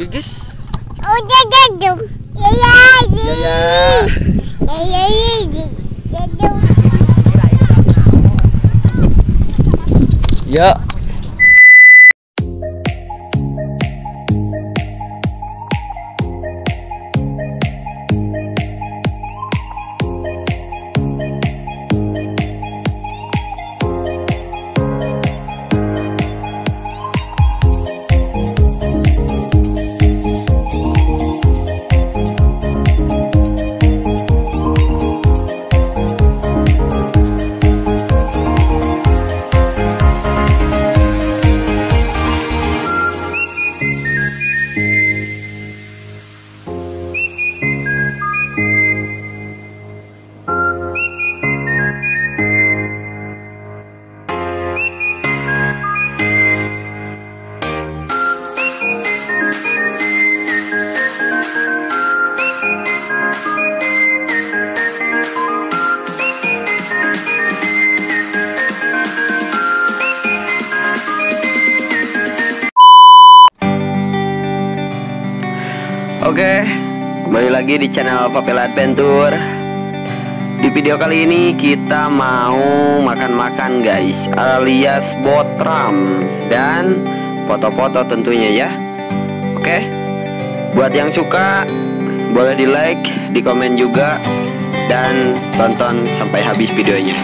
Gigis. Udah jadum. Ya ya. Ya ya. Oke, kembali lagi di channel Papel Adventure. Di video kali ini kita mau makan-makan guys, alias botram dan foto-foto tentunya ya. Oke, buat yang suka boleh di like, di komen juga, dan tonton sampai habis videonya.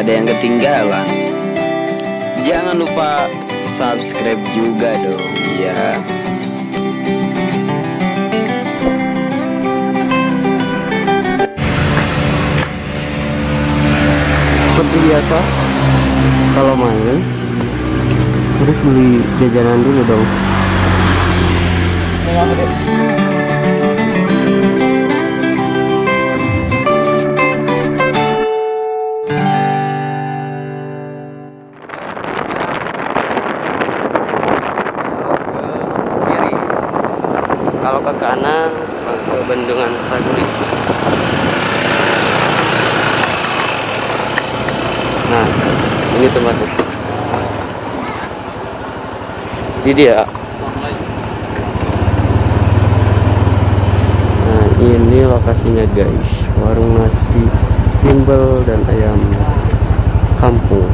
Ada yang ketinggalan. Jangan lupa subscribe juga dong ya. Seperti biasa, kalau main harus beli jajanan dulu dong. Ini tempatnya di dia. Nah ini lokasinya guys. Warung nasi timbel dan ayam kampung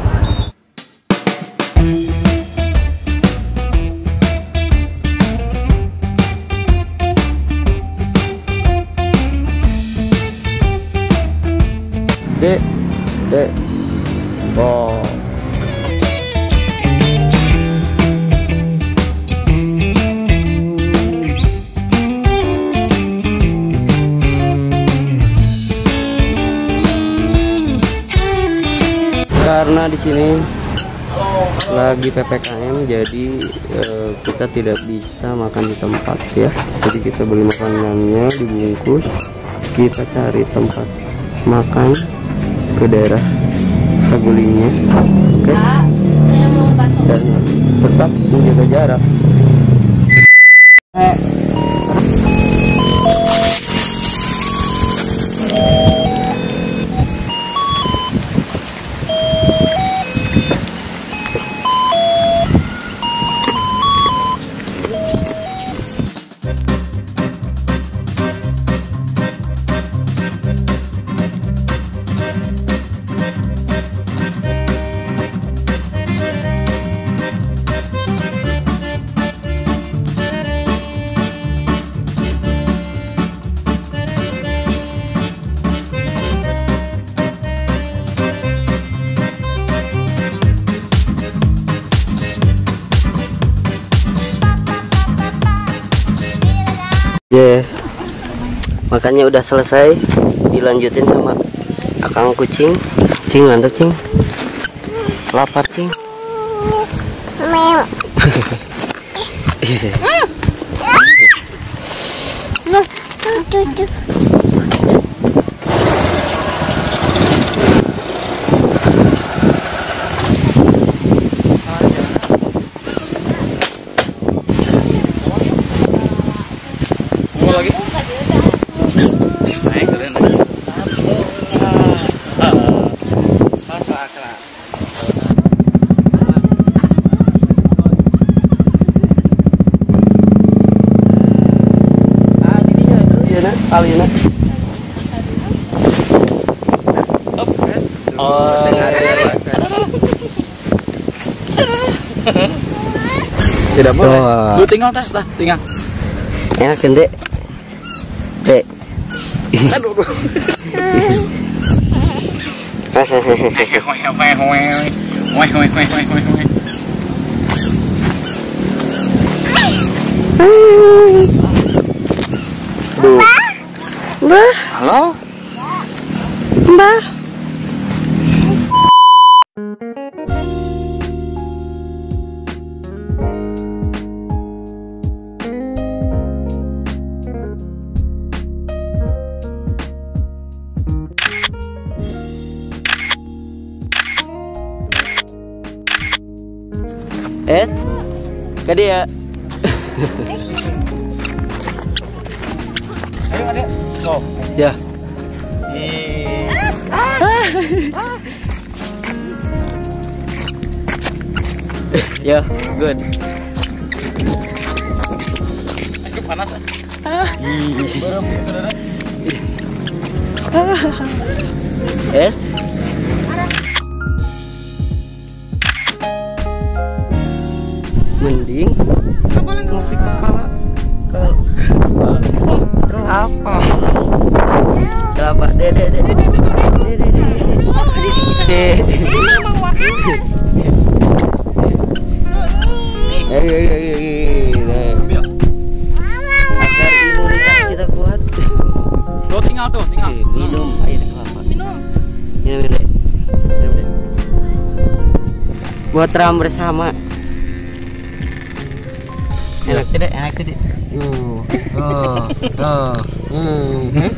Karena di sini lagi PPKM jadi eh, kita tidak bisa makan di tempat ya. Jadi kita beli makanannya dibungkus. Kita cari tempat makan ke daerah Sagulinya oke dan tetap menjaga jarak Ya, makannya udah selesai. Dilanjutin sama akang kucing. Cing mantap cing. Lapar cing. Mem. Nah, tuh, tuh. Mau lagi? Naik keren. Ah. Kali ini. Oh, Tidak boleh. Wah. Lu tinggal tas, dah, tinggal. enak kan dek? Dek. Aduh. Gede ya? Ayo, adek. Oh. Ya. Ya, good. Ini panas. Eh? Kelapa, dek, dek. Dek. Eh, eh, eh, eh, eh. Nah, Agar imunitas kita kuat. Tuh tinggal tuh, tinggal. Eh, minum air kelapa. Minum. Minum, Dek. Minum, Dek. Buat ram bersama. Enak tidak, enak tidak. Uh, oh, oh, hmm.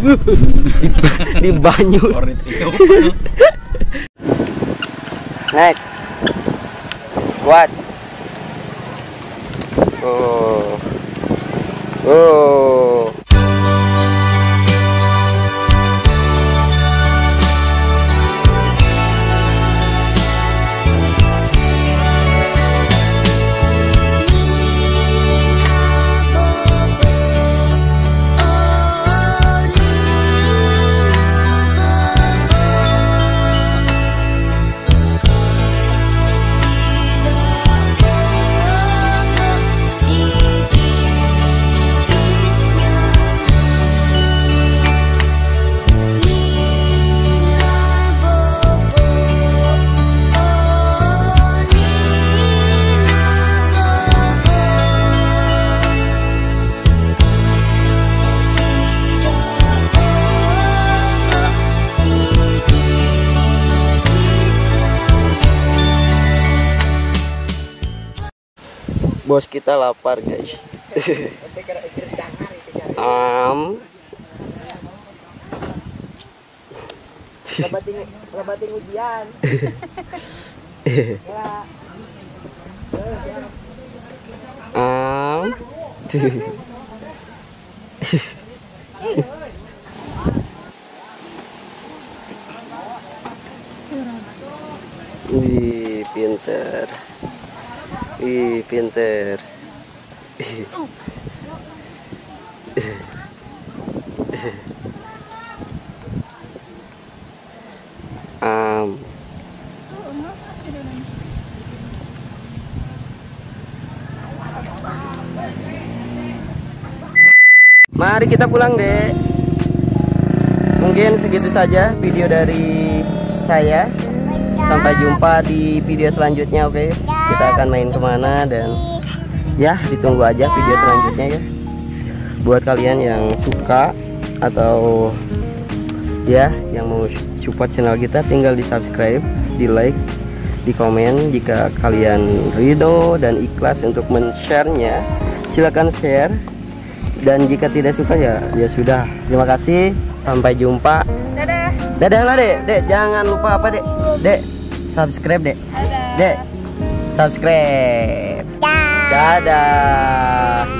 di, banyu. Naik. Kuat. Oh. Oh. Bos kita lapar, guys. Am. Lebatin ujian. Am. Wih, pinter. Wih, pinter. Am. Mari kita pulang, Dek. Mungkin segitu saja video dari saya. Sampai jumpa di video selanjutnya, oke? Kita akan main ke mana dan ya ditunggu aja video selanjutnya ya. Buat kalian yang suka atau ya yang mau support channel kita, tinggal di subscribe, di like, di komen. Jika kalian ridho dan ikhlas untuk men-share-nya, silakan share. Dan jika tidak suka ya ya sudah. Terima kasih. Sampai jumpa. Dadah. Dadah lah dek, dek jangan lupa apa dek, dek subscribe dek, dek subscribe. Dah. Dadah.